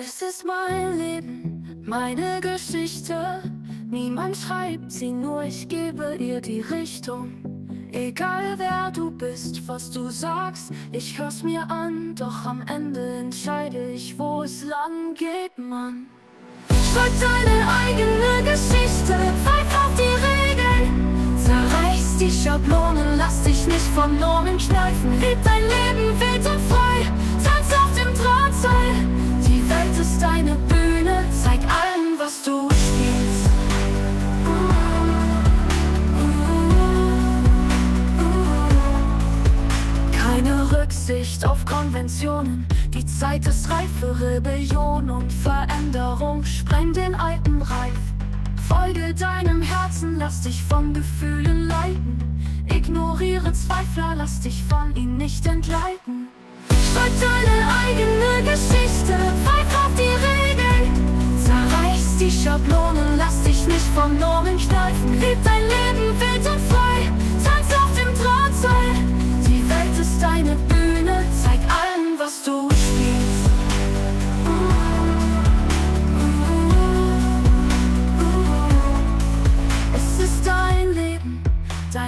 Es ist mein Leben, meine Geschichte. Niemand schreibt sie, nur ich gebe ihr die Richtung. Egal wer du bist, was du sagst, ich hör's mir an, doch am Ende entscheide ich, wo es lang geht, Mann. Schreib deine eigene Geschichte, pfeif auf die Regeln, zerreiß die Schablonen, lass dich nicht von Normen kneifen, leb dein Leben wild und frei, Rücksicht auf Konventionen, die Zeit ist reif für Rebellion und Veränderung. Spreng den alten Reif, folge deinem Herzen, lass dich von Gefühlen leiten. Ignoriere Zweifler, lass dich von ihnen nicht entgleiten. Schreib deine eigene Geschichte, pfeif auf die Regeln. Zerreiß die Schablonen, lass dich nicht von Normen kneifen.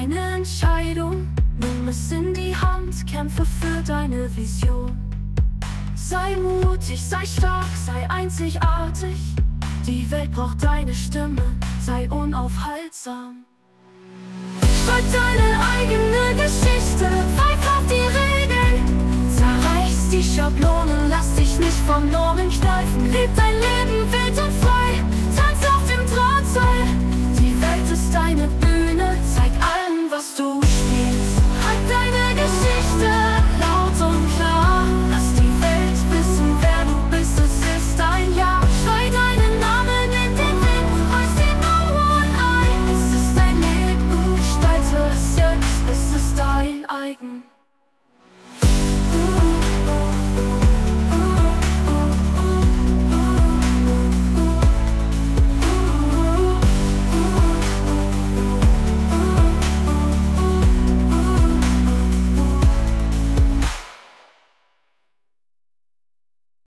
Deine Entscheidung. Nimm es in die Hand, kämpfe für deine Vision. Sei mutig, sei stark, sei einzigartig. Die Welt braucht deine Stimme, sei unaufhaltsam. Schreib deine eigene Geschichte, pfeif auf die Regeln. Zerreiß die Schablonen, lass dich nicht von Normen kneifen. Leb dein Leben wild und